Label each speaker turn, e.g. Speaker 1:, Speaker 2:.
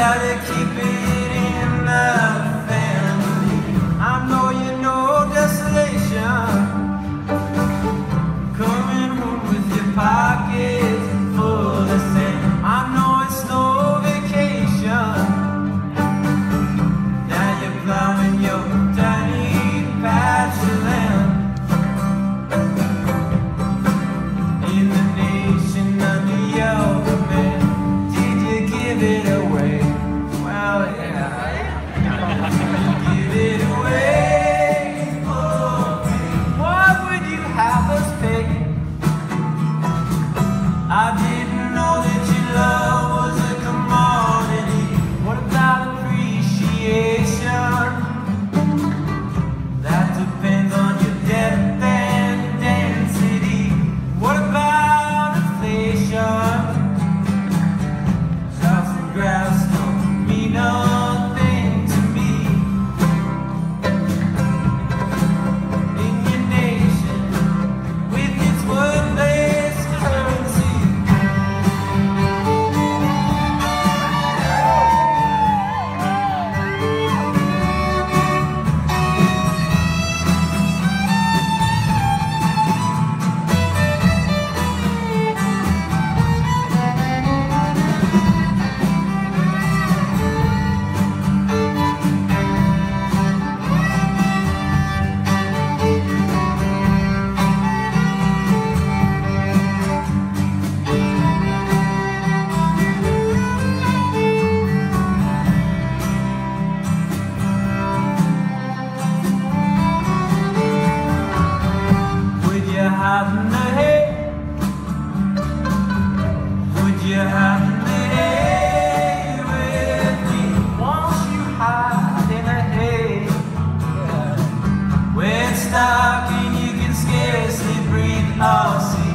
Speaker 1: gotta keep away. you have me? Would you have me with me? Once you hide in a haze dark and you can scarcely breathe I'll see